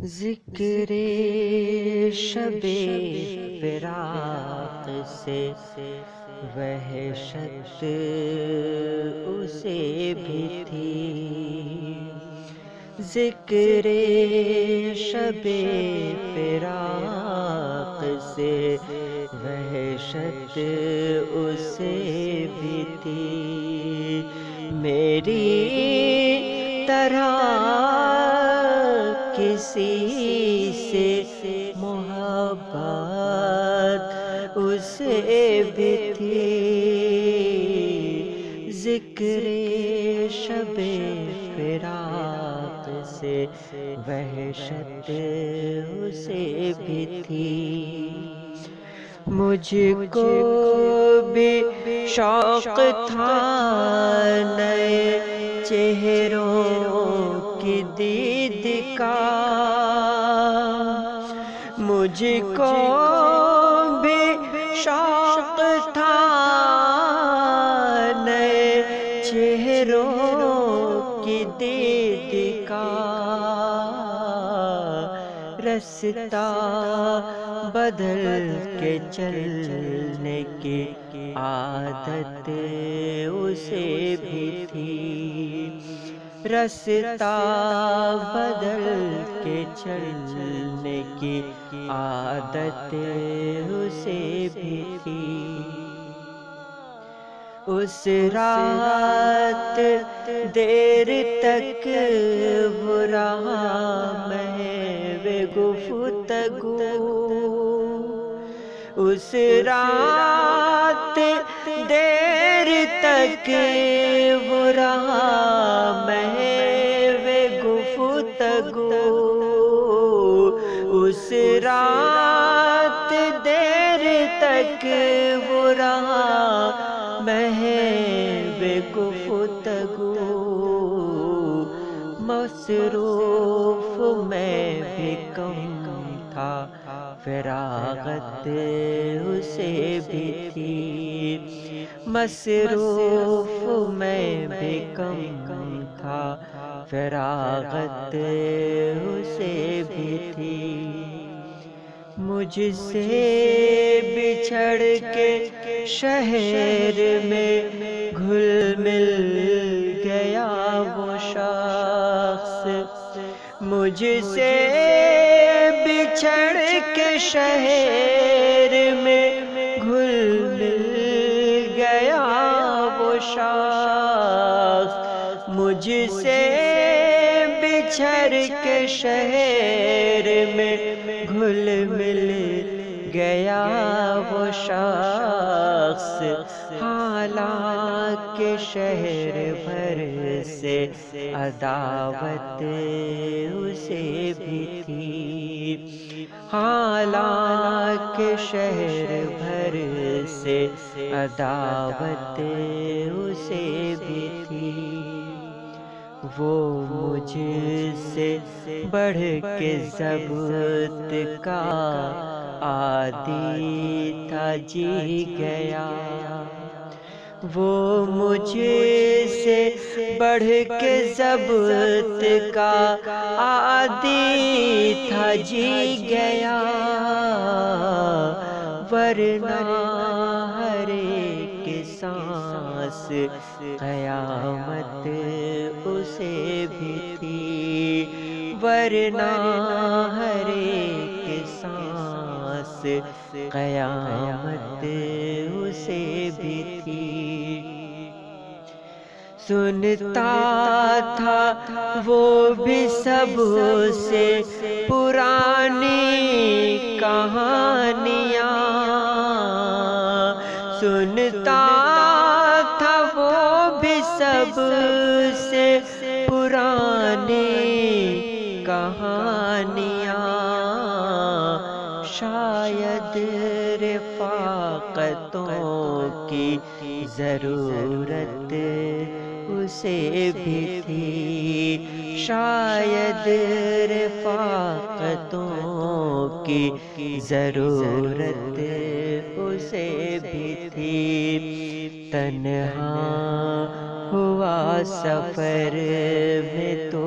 ذکر شب فراق سے وحشت اسے بھی تھی۔ ذکر شب فراق سے وحشت اسے بھی تھی۔ میری طرح محبت اسے بھی تھی ذکر شب فراق سے، وحشت اسے بھی تھی مجھ کو بھی شوق تھا نئے چہروں کی دید مجھ کو بھی شوق تھا، نئے چہروں کی دید کا رستا بدل کے چلنے کی عادت اسے بھی تھی۔ رستا بدل کے چلنے کی عادت اسے بھی تھی۔ اس رات دیر تک برا میں گفتگو اس رات دیر تک برا میں گفتگو اس رات دیر تک برا محب گفتگو مصروف میں بھی کم تھا فراغت اسے بھی تھی۔ مصروف میں بھی کم تھا۔ فراغت اسے بھی تھی۔ مجھ سے بچھڑ کے شہر میں گھل مل گیا وہ شخص۔ مجھ سے بچھڑ کے شہر میں گھل مل گیا وہ شخص مجھ سے بچھڑ کے شہر میں گھل مل گیا وہ شخص حالانکہ شہر بھر سے عداوت اسے بھی تھی۔ حالانکہ شہر بھر سے عداوت اسے بھی تھی۔ وہ مجھ سے بڑھ کے ضبط کا عادی تھا جی گیا۔ وہ مجھ سے بڑھ کے ضبط کا عادی تھا جی گیا ورنہ ہر ایک سانس قیامت اسے بھی تھی۔ ورنہ ہر ایک سانس قیامت اسے بھی تھی۔ سنتا تھا، وہ بھی سب سے پرانی کہانیاں۔ سنتا تھا، وہ بھی سب سے پرانی کہانیاں۔ شاید رفاقتوں کی ضرورت اسے بھی تھی۔ شاید رفاقتوں کی ضرورت اسے بھی تھی۔ تنہا ہوا سفر میں تو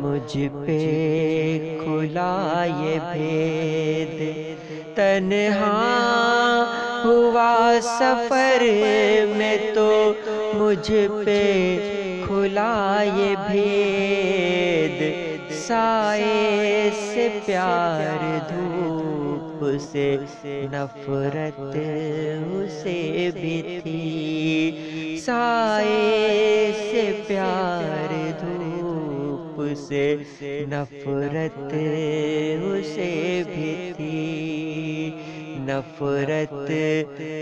مجھ مجھ پہ کھلا یہ بھید۔ تنہا ہوا سفر میں تو مجھ پہ کھلا یہ بھید۔ سائے سے پیار، دھوپ سے نفرت اسے بھی تھی۔ سائے سے پیار، دھوپ سے نفرت اسے بھی تھی۔ نفرت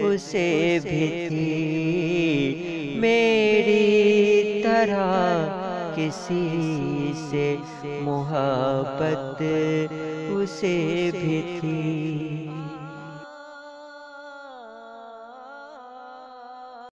اسے بھی تھی میری طرح کسی سے محبت اسے بھی تھی